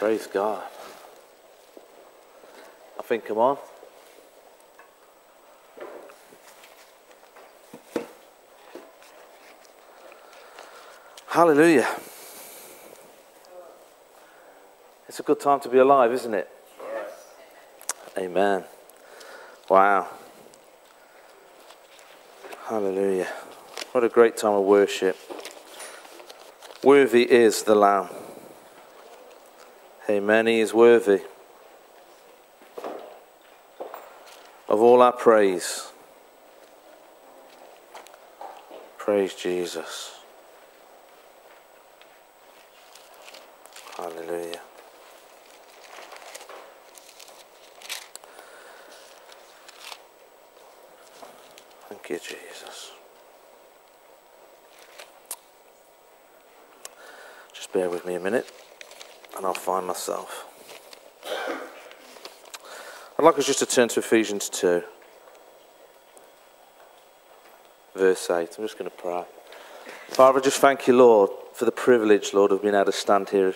Praise God. I think come on. Hallelujah. It's a good time to be alive, isn't it? Amen. Wow. Hallelujah. What a great time of worship. Worthy is the Lamb. Amen. He is worthy of all our praise. Praise Jesus. Hallelujah. Thank you, Jesus. Just bear with me a minute and I'll find myself. I'd like us just to turn to Ephesians 2, verse 8. I'm just going to pray. Father, just thank you, Lord, for the privilege, Lord, of being able to stand here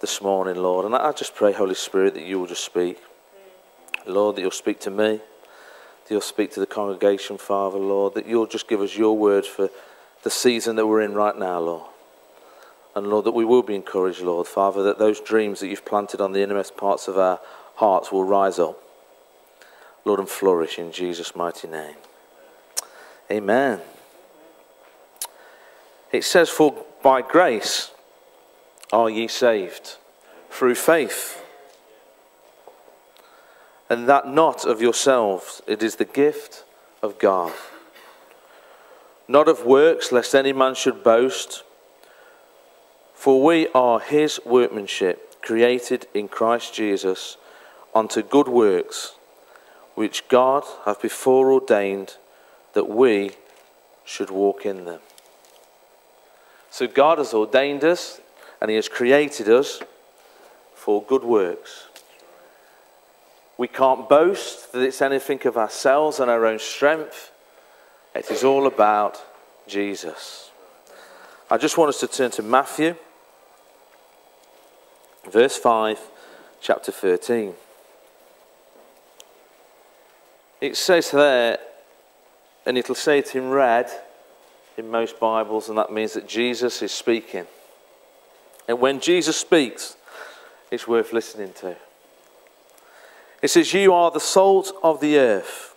this morning, Lord. And I just pray, Holy Spirit, that you will just speak. Lord, that you'll speak to me, that you'll speak to the congregation, Father, Lord, that you'll just give us your word for the season that we're in right now, Lord. And Lord, that we will be encouraged, Lord, Father, that those dreams that you've planted on the innermost parts of our hearts will rise up, Lord, and flourish in Jesus' mighty name. Amen. It says, For by grace are ye saved, through faith. And that not of yourselves, it is the gift of God. Not of works, lest any man should boast. For we are his workmanship, created in Christ Jesus unto good works, which God hath before ordained that we should walk in them. So God has ordained us and he has created us for good works. We can't boast that it's anything of ourselves and our own strength. It is all about Jesus. I just want us to turn to Matthew verse 5, chapter 13. It says there, and it'll say it in red in most Bibles, and that means that Jesus is speaking. And when Jesus speaks, it's worth listening to. It says, You are the salt of the earth.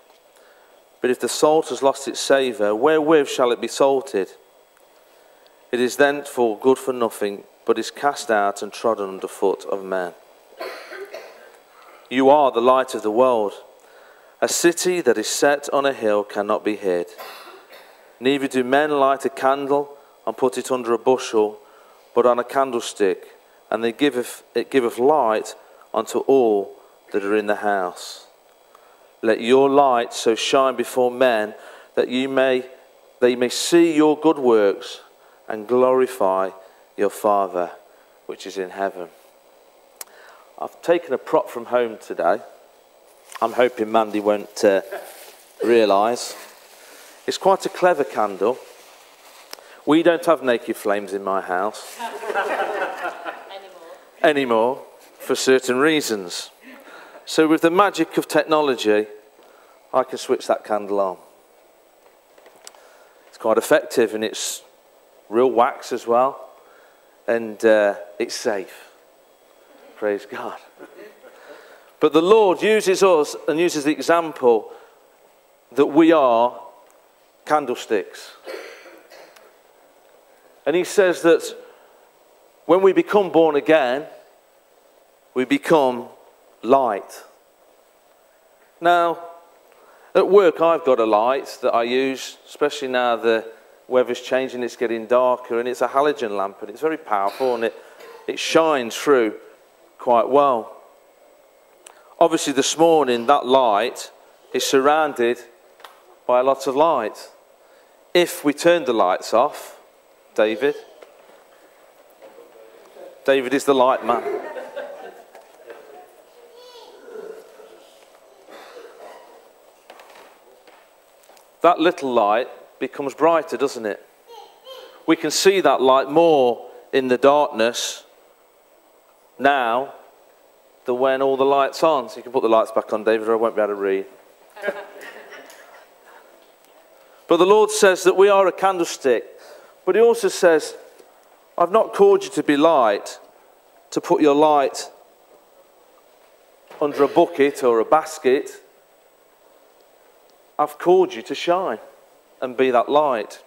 But if the salt has lost its savour, wherewith shall it be salted? It is then for good for nothing but is cast out and trodden under foot of men. You are the light of the world. A city that is set on a hill cannot be hid. Neither do men light a candle and put it under a bushel, but on a candlestick, and they giveth, it giveth light unto all that are in the house. Let your light so shine before men that you may, they may see your good works and glorify your Father which is in heaven. I've taken a prop from home today. I'm hoping Mandy won't uh, realise. It's quite a clever candle. We don't have naked flames in my house anymore. anymore for certain reasons. So, with the magic of technology, I can switch that candle on. It's quite effective and it's real wax as well and uh, it's safe. Praise God. But the Lord uses us and uses the example that we are candlesticks. And He says that when we become born again, we become light. Now, at work, I've got a light that I use, especially now the weather's changing, it's getting darker, and it's a halogen lamp, and it's very powerful, and it, it shines through quite well. Obviously, this morning, that light is surrounded by a lot of light. If we turn the lights off, David, David is the light man. that little light becomes brighter, doesn't it? We can see that light more in the darkness now the when all the lights on. So you can put the lights back on, David, or I won't be able to read. but the Lord says that we are a candlestick. But He also says, I've not called you to be light, to put your light under a bucket or a basket. I've called you to shine and be that light.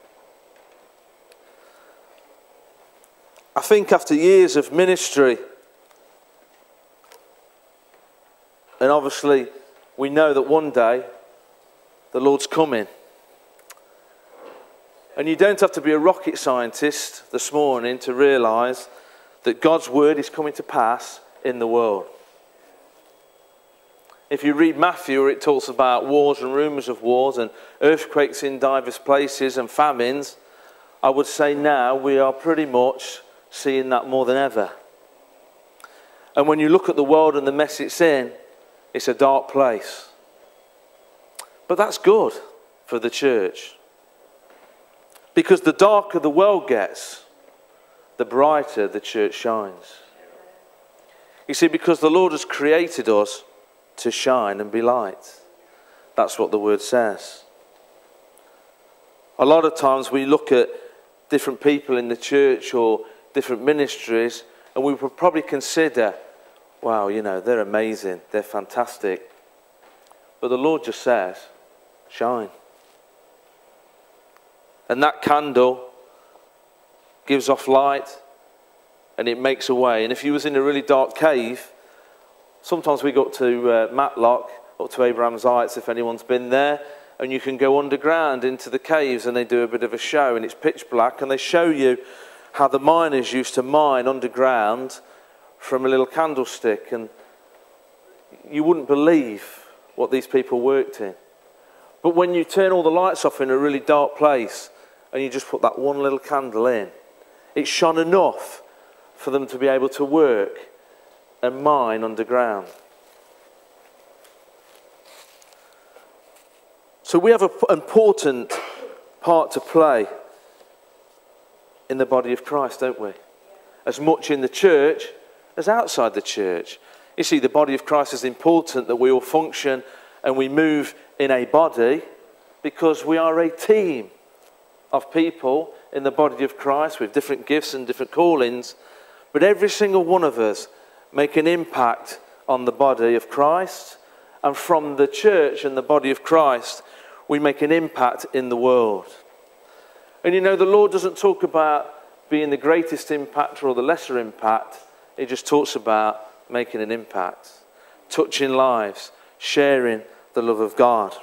I think after years of ministry, and obviously we know that one day the Lord's coming. And you don't have to be a rocket scientist this morning to realize that God's word is coming to pass in the world. If you read Matthew, it talks about wars and rumors of wars and earthquakes in diverse places and famines. I would say now we are pretty much seeing that more than ever. And when you look at the world and the mess it's in, it's a dark place. But that's good for the church. Because the darker the world gets, the brighter the church shines. You see, because the Lord has created us to shine and be light. That's what the word says. A lot of times we look at different people in the church or different ministries and we would probably consider, wow, you know, they're amazing, they're fantastic. But the Lord just says, shine. And that candle gives off light and it makes a way. And if you was in a really dark cave, sometimes we got to uh, Matlock, up to Abraham's Heights, if anyone's been there, and you can go underground into the caves and they do a bit of a show and it's pitch black and they show you how the miners used to mine underground from a little candlestick and you wouldn't believe what these people worked in. But when you turn all the lights off in a really dark place and you just put that one little candle in, it shone enough for them to be able to work and mine underground. So we have an important part to play in the body of Christ, don't we? As much in the church as outside the church. You see, the body of Christ is important that we all function and we move in a body because we are a team of people in the body of Christ with different gifts and different callings. But every single one of us make an impact on the body of Christ. And from the church and the body of Christ, we make an impact in the world. And you know, the Lord doesn't talk about being the greatest impactor or the lesser impact, He just talks about making an impact, touching lives, sharing the love of God.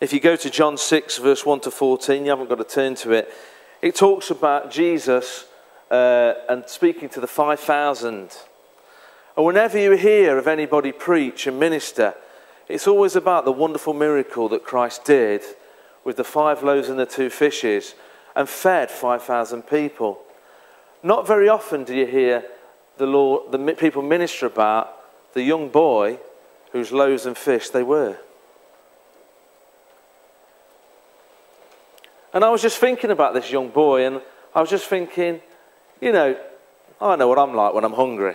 If you go to John 6, verse 1 to 14, you haven't got to turn to it, it talks about Jesus uh, and speaking to the 5,000. And whenever you hear of anybody preach and minister, it's always about the wonderful miracle that Christ did with the five loaves and the two fishes and fed 5,000 people. Not very often do you hear the, the people minister about the young boy whose loaves and fish they were. And I was just thinking about this young boy, and I was just thinking, you know, I know what I'm like when I'm hungry.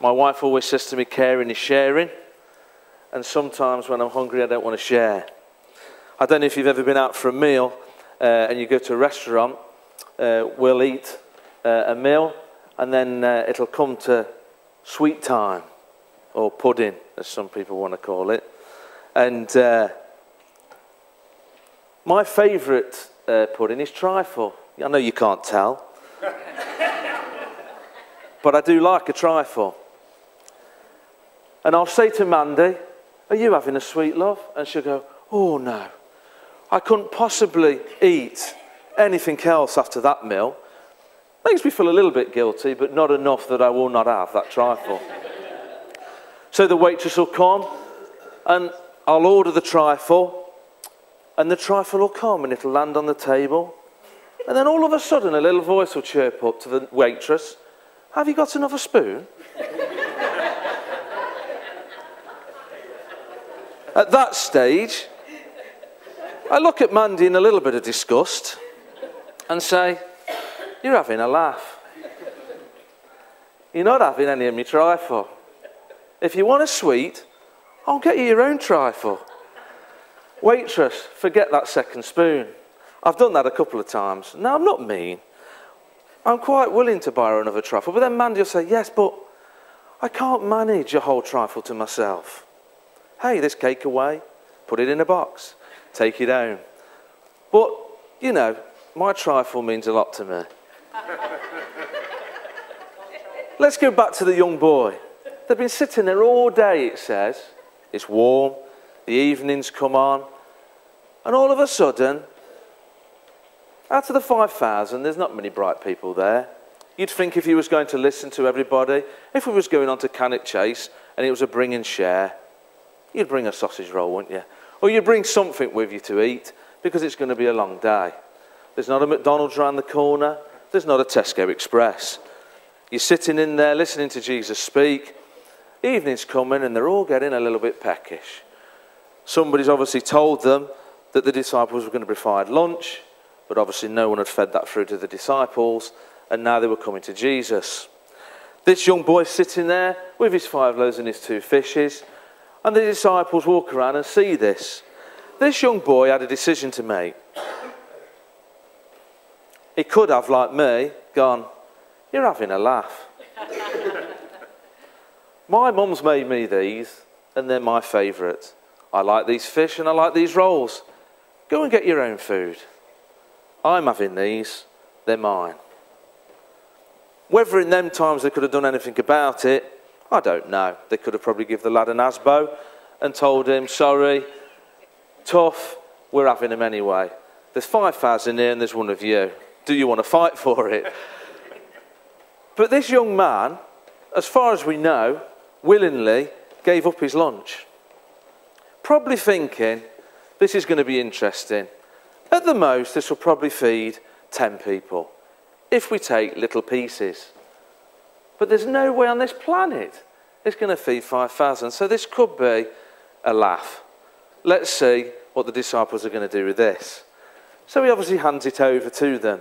My wife always says to me, caring is sharing. And sometimes when I'm hungry, I don't want to share. I don't know if you've ever been out for a meal uh, and you go to a restaurant, uh, we'll eat uh, a meal and then uh, it'll come to sweet time or pudding, as some people want to call it. And uh, my favourite uh, pudding is trifle. I know you can't tell, but I do like a trifle. And I'll say to Mandy, Are you having a sweet love? And she'll go, Oh no. I couldn't possibly eat anything else after that meal. Makes me feel a little bit guilty, but not enough that I will not have that trifle. so the waitress will come and I'll order the trifle, and the trifle will come and it'll land on the table. And then all of a sudden, a little voice will chirp up to the waitress Have you got another spoon? At that stage, I look at Mandy in a little bit of disgust and say, You're having a laugh. You're not having any of my trifle. If you want a sweet, I'll get you your own trifle. Waitress, forget that second spoon. I've done that a couple of times. Now, I'm not mean. I'm quite willing to buy her another trifle. But then Mandy will say, Yes, but I can't manage a whole trifle to myself. Hey, this cake away, put it in a box, take it home. But, you know, my trifle means a lot to me. Let's go back to the young boy. They've been sitting there all day, it says. It's warm, the evenings come on, and all of a sudden, out of the 5,000, there's not many bright people there. You'd think if he was going to listen to everybody, if we was going on to Cannock Chase and it was a bring and share, you'd bring a sausage roll, wouldn't you? Or you'd bring something with you to eat because it's going to be a long day. There's not a McDonald's around the corner. There's not a Tesco Express. You're sitting in there listening to Jesus speak. Evening's coming and they're all getting a little bit peckish. Somebody's obviously told them that the disciples were going to provide lunch, but obviously no one had fed that through to the disciples, and now they were coming to Jesus. This young boy sitting there with his five loaves and his two fishes, and the disciples walk around and see this. This young boy had a decision to make. He could have, like me, gone, You're having a laugh. my mum's made me these, and they're my favourite. I like these fish and I like these rolls. Go and get your own food. I'm having these, they're mine. Whether in them times they could have done anything about it, I don't know. They could have probably given the lad an asbo and told him, sorry, tough, we're having him anyway. There's 5,000 here and there's one of you. Do you want to fight for it? but this young man, as far as we know, willingly gave up his lunch. Probably thinking, this is going to be interesting. At the most, this will probably feed 10 people if we take little pieces. But there's no way on this planet it's going to feed 5,000. So this could be a laugh. Let's see what the disciples are going to do with this. So he obviously hands it over to them,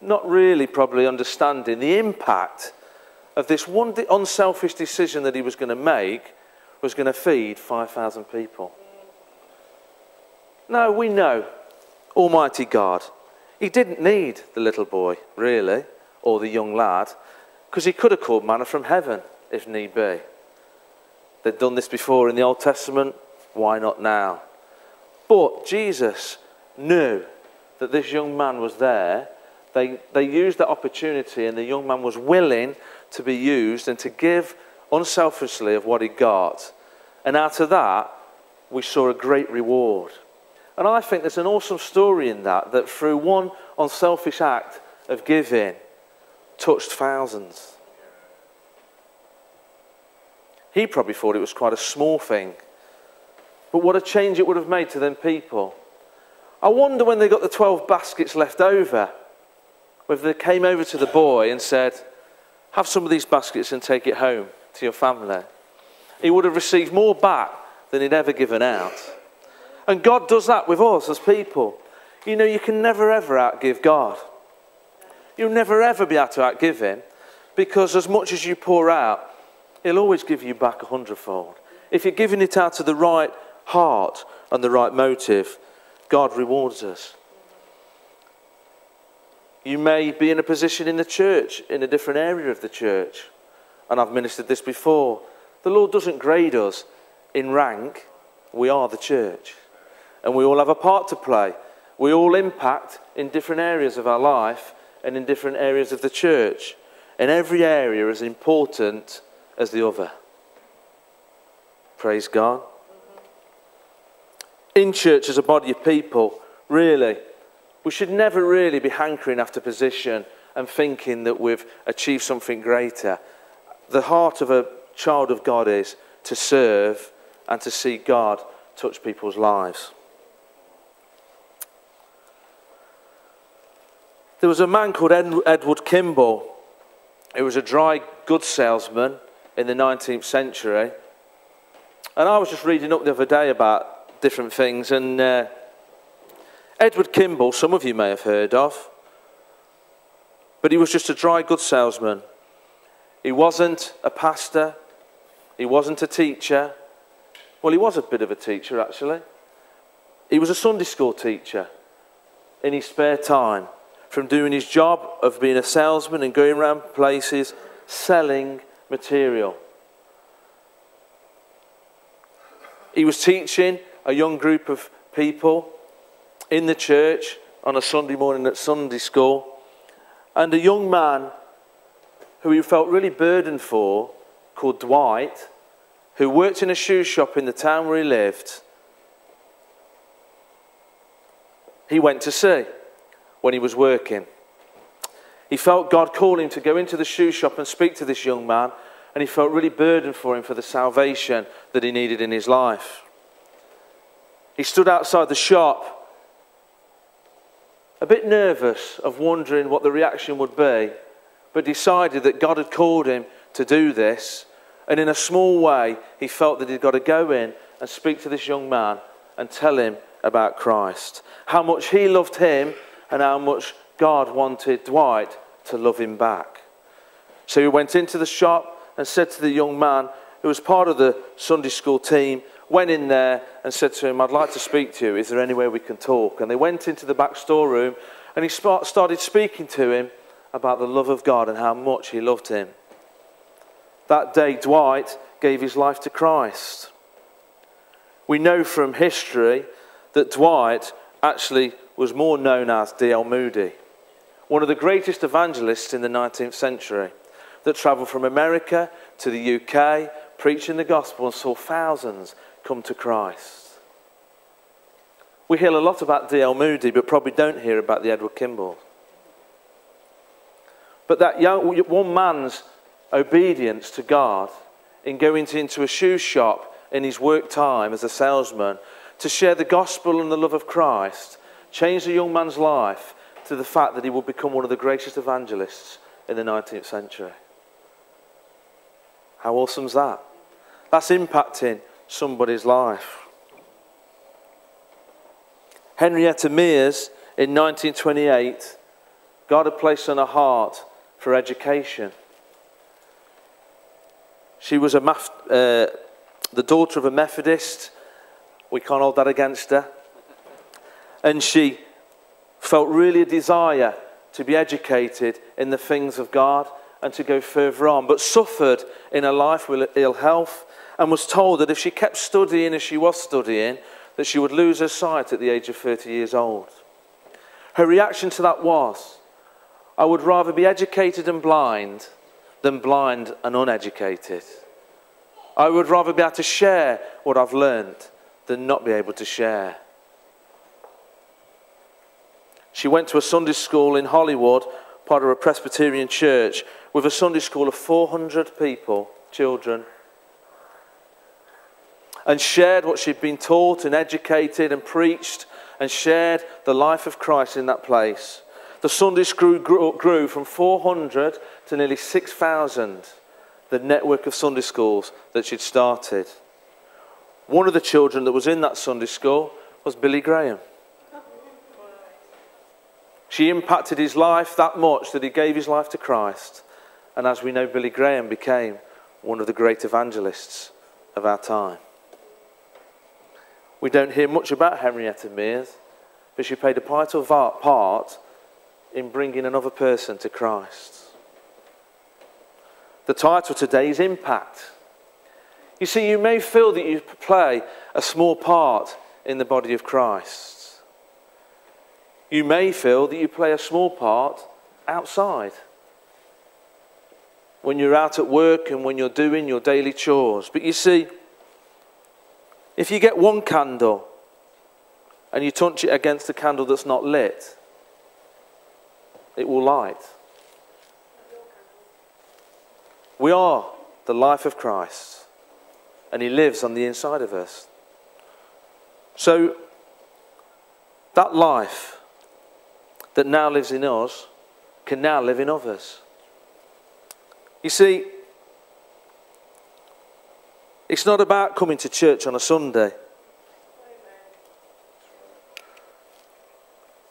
not really probably understanding the impact of this one unselfish decision that he was going to make was going to feed 5,000 people. No, we know Almighty God. He didn't need the little boy, really, or the young lad, because he could have called manna from heaven if need be. They'd done this before in the Old Testament, why not now? But Jesus knew that this young man was there. They, they used that opportunity, and the young man was willing to be used and to give unselfishly of what he got. And out of that, we saw a great reward. And I think there's an awesome story in that, that through one unselfish act of giving, touched thousands. He probably thought it was quite a small thing. But what a change it would have made to them people. I wonder when they got the 12 baskets left over, whether they came over to the boy and said, Have some of these baskets and take it home to your family. He would have received more back than he'd ever given out. And God does that with us as people. You know, you can never ever outgive God. You'll never ever be able to outgive Him because as much as you pour out, He'll always give you back a hundredfold. If you're giving it out of the right heart and the right motive, God rewards us. You may be in a position in the church, in a different area of the church, and I've ministered this before. The Lord doesn't grade us in rank, we are the church and we all have a part to play. We all impact in different areas of our life and in different areas of the church. And every area is important as the other. Praise God. In church, as a body of people, really, we should never really be hankering after position and thinking that we've achieved something greater. The heart of a child of God is to serve and to see God touch people's lives. There was a man called Ed- Edward Kimball. He was a dry goods salesman in the 19th century. And I was just reading up the other day about different things. And uh, Edward Kimball, some of you may have heard of, but he was just a dry goods salesman. He wasn't a pastor, he wasn't a teacher. Well, he was a bit of a teacher, actually. He was a Sunday school teacher in his spare time from doing his job of being a salesman and going around places selling material. He was teaching a young group of people in the church on a Sunday morning at Sunday school, and a young man who he felt really burdened for, called Dwight, who worked in a shoe shop in the town where he lived, he went to see when he was working. He felt God call him to go into the shoe shop and speak to this young man, and he felt really burdened for him for the salvation that he needed in his life. He stood outside the shop, a bit nervous of wondering what the reaction would be, but decided that God had called him to do this. And in a small way, he felt that he'd got to go in and speak to this young man and tell him about Christ. How much he loved him and how much God wanted Dwight to love him back. So he went into the shop and said to the young man, who was part of the Sunday school team, went in there and said to him, I'd like to speak to you. Is there anywhere we can talk? And they went into the back storeroom and he started speaking to him about the love of God and how much he loved him. That day, Dwight gave his life to Christ. We know from history that Dwight actually was more known as D.L. Moody, one of the greatest evangelists in the 19th century that travelled from America to the UK preaching the gospel and saw thousands come to Christ. We hear a lot about D.L. Moody, but probably don't hear about the Edward Kimball. But that young, one man's obedience to God in going into a shoe shop in his work time as a salesman to share the gospel and the love of Christ changed the young man's life to the fact that he would become one of the greatest evangelists in the 19th century. How awesome is that? That's impacting somebody's life. Henrietta Mears in 1928, God had placed on her heart for education. She was a uh, the daughter of a Methodist. We can't hold that against her. And she felt really a desire to be educated in the things of God and to go further on, but suffered in her life with ill health and was told that if she kept studying as she was studying, that she would lose her sight at the age of 30 years old. Her reaction to that was, I would rather be educated and blind than blind and uneducated. I would rather be able to share what I've learned than not be able to share. She went to a Sunday school in Hollywood, part of a Presbyterian church, with a Sunday school of 400 people, children, and shared what she'd been taught and educated and preached and shared the life of Christ in that place. The Sunday school grew from 400 to nearly 6,000, the network of Sunday schools that she'd started. One of the children that was in that Sunday school was Billy Graham. She impacted his life that much that he gave his life to Christ. And as we know, Billy Graham became one of the great evangelists of our time. We don't hear much about Henrietta Mears, but she played a vital part in bringing another person to Christ. The title today is Impact. You see, you may feel that you play a small part in the body of Christ. You may feel that you play a small part outside. When you're out at work and when you're doing your daily chores. But you see, if you get one candle and you touch it against a candle that's not lit, it will light. We are the life of Christ, and He lives on the inside of us. So, that life that now lives in us can now live in others. You see, it's not about coming to church on a Sunday.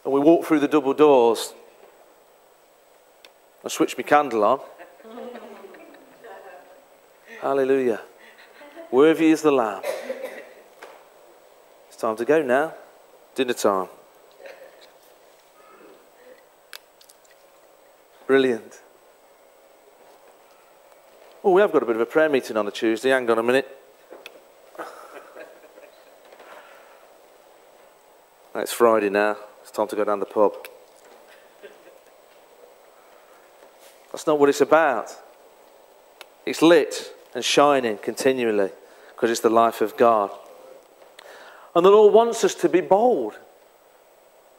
And we walk through the double doors. I switch my candle on. Hallelujah. Worthy is the Lamb. It's time to go now. Dinner time. Brilliant. Oh, we have got a bit of a prayer meeting on a Tuesday. Hang on a minute. It's Friday now. It's time to go down the pub. That's not what it's about. It's lit and shining continually because it's the life of God. And the Lord wants us to be bold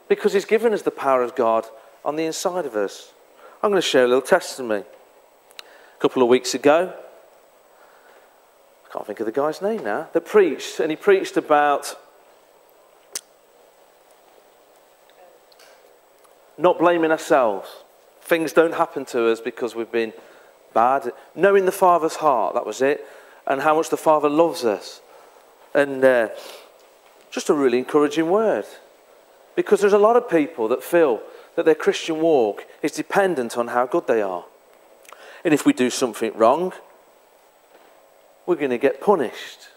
because He's given us the power of God on the inside of us. I'm going to share a little testimony. A couple of weeks ago, I can't think of the guy's name now, that preached, and he preached about not blaming ourselves. Things don't happen to us because we've been bad. Knowing the Father's heart, that was it, and how much the Father loves us. And uh, just a really encouraging word. Because there's a lot of people that feel that their Christian walk is dependent on how good they are. And if we do something wrong, we're going to get punished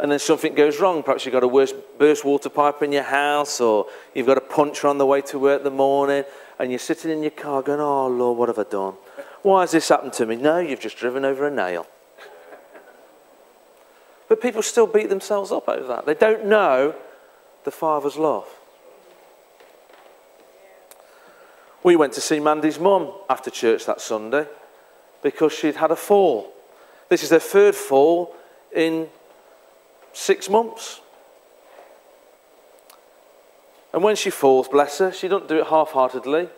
and then something goes wrong. Perhaps you've got a worse, burst water pipe in your house, or you've got a puncture on the way to work in the morning, and you're sitting in your car going, Oh, Lord, what have I done? Why has this happened to me? No, you've just driven over a nail. But people still beat themselves up over that. They don't know the Father's love. We went to see Mandy's mum after church that Sunday because she'd had a fall. This is her third fall in six months. And when she falls, bless her, she doesn't do it half heartedly.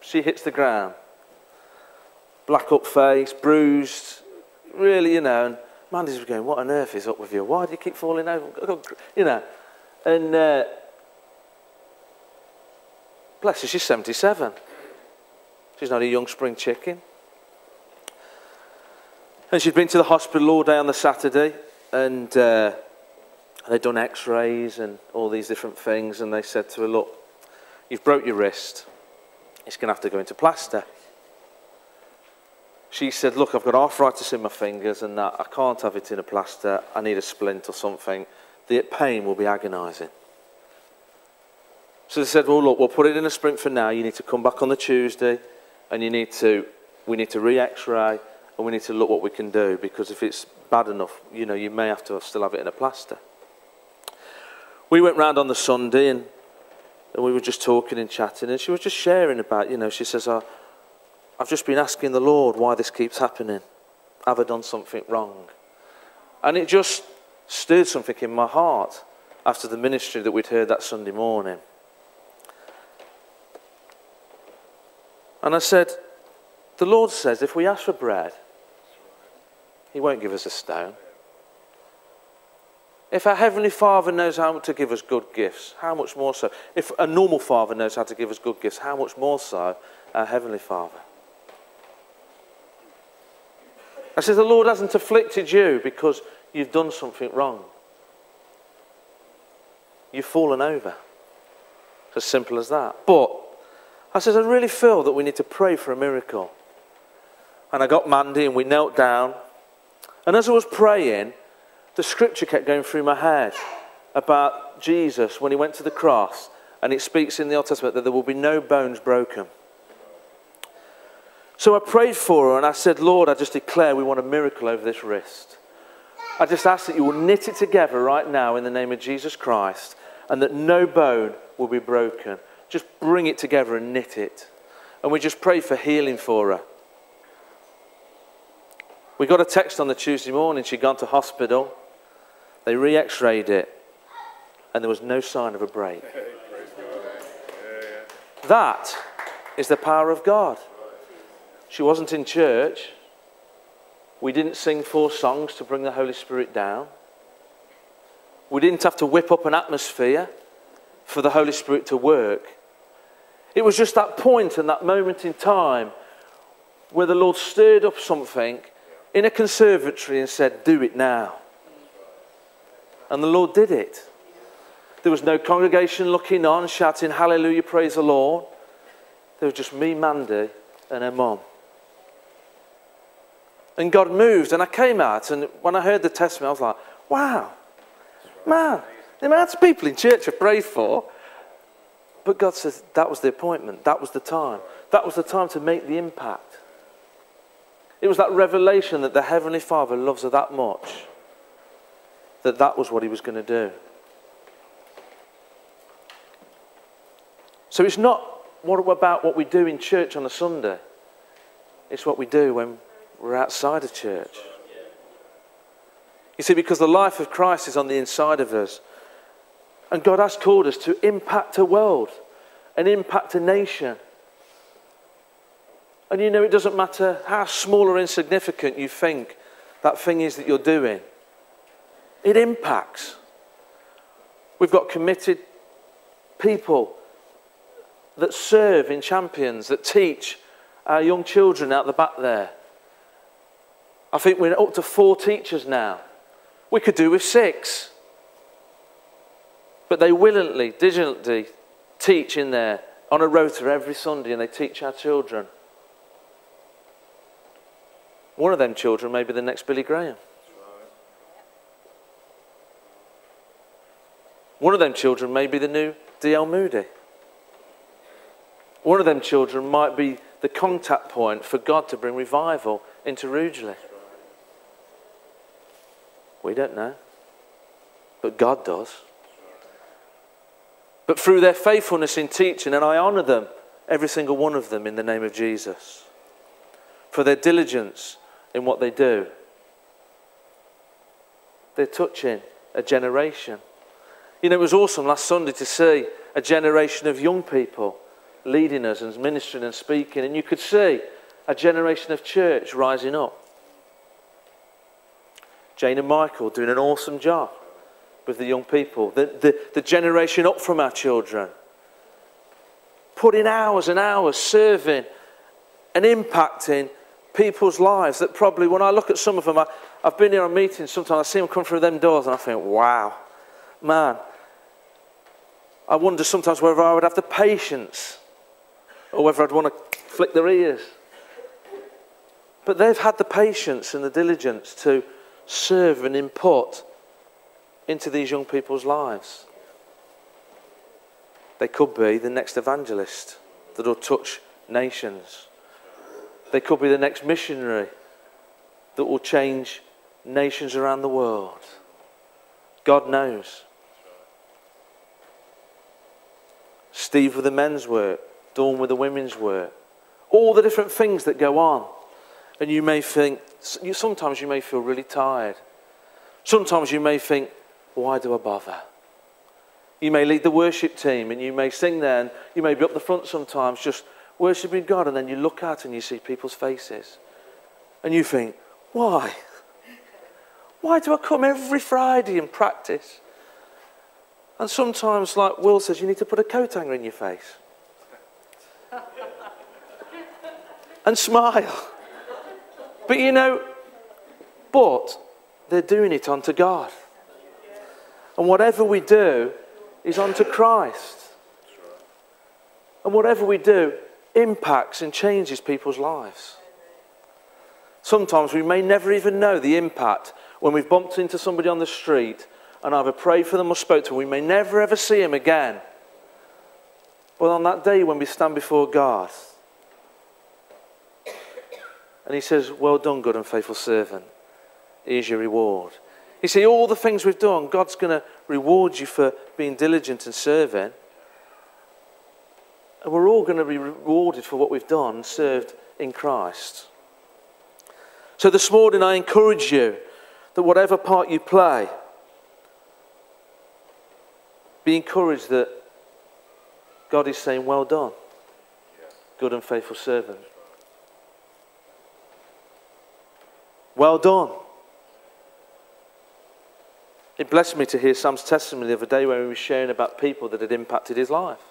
She hits the ground. Black up face, bruised, really, you know. And Mandy's going, What on earth is up with you? Why do you keep falling over? You know. And uh, bless her, she's 77. She's not a young spring chicken. And she'd been to the hospital all day on the Saturday. And. Uh, they'd done x-rays and all these different things and they said to her, look, you've broke your wrist. It's going to have to go into plaster. She said, look, I've got arthritis in my fingers and that. I can't have it in a plaster. I need a splint or something. The pain will be agonising. So they said, well, look, we'll put it in a sprint for now. You need to come back on the Tuesday and you need to, we need to re-x-ray and we need to look what we can do because if it's bad enough, you know, you may have to still have it in a plaster we went round on the Sunday and, and we were just talking and chatting, and she was just sharing about, you know, she says, oh, I've just been asking the Lord why this keeps happening. Have I done something wrong? And it just stirred something in my heart after the ministry that we'd heard that Sunday morning. And I said, The Lord says if we ask for bread, He won't give us a stone. If our Heavenly Father knows how to give us good gifts, how much more so? If a normal Father knows how to give us good gifts, how much more so our Heavenly Father? I said, The Lord hasn't afflicted you because you've done something wrong. You've fallen over. It's as simple as that. But I said, I really feel that we need to pray for a miracle. And I got Mandy and we knelt down. And as I was praying, the scripture kept going through my head about Jesus when he went to the cross, and it speaks in the Old Testament that there will be no bones broken. So I prayed for her and I said, Lord, I just declare we want a miracle over this wrist. I just ask that you will knit it together right now in the name of Jesus Christ and that no bone will be broken. Just bring it together and knit it. And we just pray for healing for her. We got a text on the Tuesday morning. She'd gone to hospital. They re x rayed it, and there was no sign of a break. That is the power of God. She wasn't in church. We didn't sing four songs to bring the Holy Spirit down. We didn't have to whip up an atmosphere for the Holy Spirit to work. It was just that point and that moment in time where the Lord stirred up something in a conservatory and said, Do it now. And the Lord did it. There was no congregation looking on, shouting, Hallelujah, praise the Lord. There was just me, Mandy, and her mom. And God moved, and I came out, and when I heard the testimony, I was like, wow, man, the amount of people in church I prayed for. But God says that was the appointment, that was the time, that was the time to make the impact. It was that revelation that the Heavenly Father loves her that much, that that was what He was going to do. So it's not what about what we do in church on a Sunday. It's what we do when we're outside of church. You see, because the life of Christ is on the inside of us. And God has called us to impact a world and impact a nation. And you know, it doesn't matter how small or insignificant you think that thing is that you're doing, it impacts. We've got committed people that serve in champions, that teach our young children out the back there. I think we're up to four teachers now. We could do with six. But they willingly, diligently teach in there on a rota every Sunday and they teach our children. One of them children may be the next Billy Graham. One of them children may be the new D.L. Moody. One of them children might be the contact point for God to bring revival into Rugeley. We don't know. But God does. But through their faithfulness in teaching, and I honour them, every single one of them, in the name of Jesus, for their diligence in what they do, they're touching a generation. You know, it was awesome last Sunday to see a generation of young people leading us and ministering and speaking, and you could see a generation of church rising up. Jane and Michael doing an awesome job with the young people, the, the, the generation up from our children. Putting hours and hours serving and impacting people's lives that probably, when I look at some of them, I, have been here on meetings, sometimes I see them come through them doors and I think, wow, man. I wonder sometimes whether I would have the patience or whether I'd want to flick their ears. But they've had the patience and the diligence to serve and input into these young people's lives. They could be the next evangelist that will touch nations. They could be the next missionary that will change nations around the world. God knows. Steve with the men's work, Dawn with the women's work. All the different things that go on. And you may think, sometimes you may feel really tired. Sometimes you may think, why do I bother? You may lead the worship team and you may sing there and you may be up the front sometimes just worshiping God and then you look out and you see people's faces. And you think, why? Why do I come every Friday and practice? And sometimes, like Will says, you need to put a coat hanger in your face. and smile. But you know, but they're doing it unto God. And whatever we do is unto Christ. And whatever we do impacts and changes people's lives. Sometimes we may never even know the impact when we've bumped into somebody on the street and either prayed for them or spoke to them. We may never ever see them again. But on that day when we stand before God, and he says, Well done, good and faithful servant. Here's your reward. You see, all the things we've done, God's going to reward you for being diligent and serving. And we're all going to be rewarded for what we've done served in Christ. So this morning, I encourage you that whatever part you play, be encouraged that God is saying, Well done, good and faithful servant. Well done. It blessed me to hear Sam's testimony the other day when he was sharing about people that had impacted his life.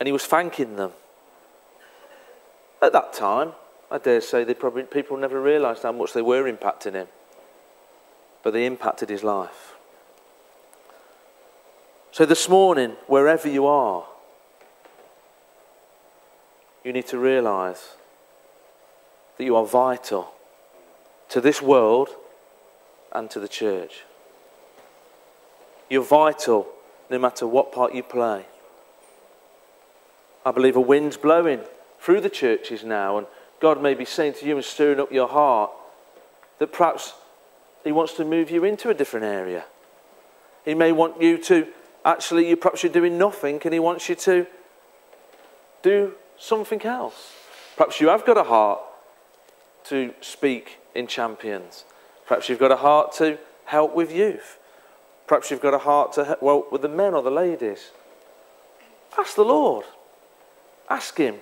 And he was thanking them. At that time, I dare say they probably, people never realised how much they were impacting him. But they impacted his life. So this morning, wherever you are, you need to realise that you are vital to this world and to the church. You're vital no matter what part you play. I believe a wind's blowing through the churches now, and God may be saying to you and stirring up your heart that perhaps He wants to move you into a different area. He may want you to actually, you perhaps you're doing nothing, and He wants you to do something else. Perhaps you have got a heart to speak in champions. Perhaps you've got a heart to help with youth. Perhaps you've got a heart to help well, with the men or the ladies. Ask the Lord. Ask Him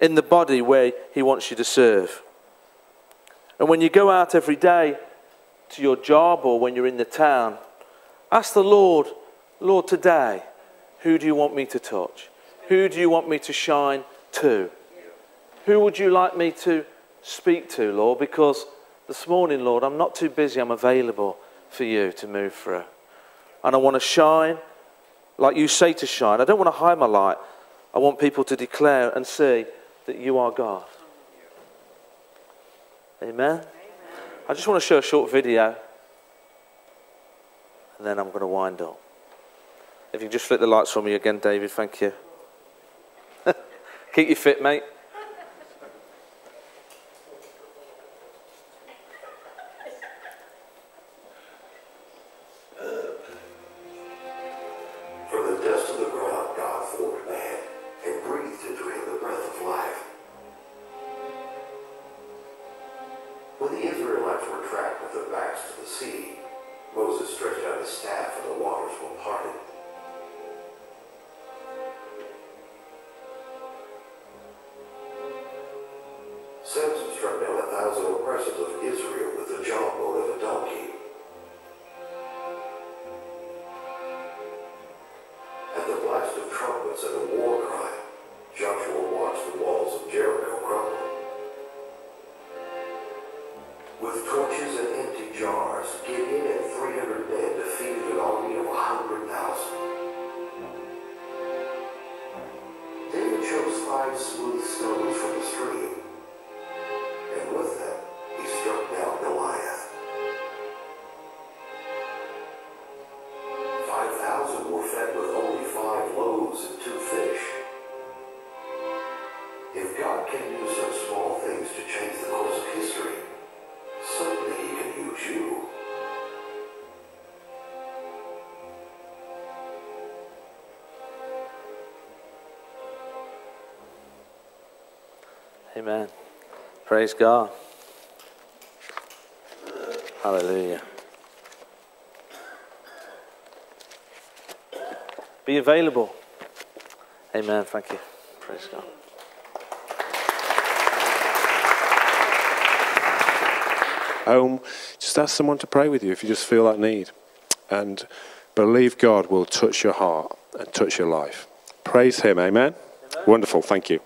in the body where He wants you to serve. And when you go out every day to your job or when you're in the town, ask the Lord, Lord, today, who do you want me to touch? Who do you want me to shine to? Who would you like me to speak to, Lord? Because this morning, Lord, I'm not too busy, I'm available for you to move through. And I want to shine like you say to shine. I don't want to hide my light. I want people to declare and see that you are God. Amen. I just want to show a short video and then I'm going to wind up. If you can just flick the lights for me again, David, thank you. Keep you fit, mate. Praise God. Hallelujah. Be available. Amen. Thank you. Praise God. home, just ask someone to pray with you if you just feel that need. And believe God will touch your heart and touch your life. Praise Him. Amen. Wonderful. Thank you.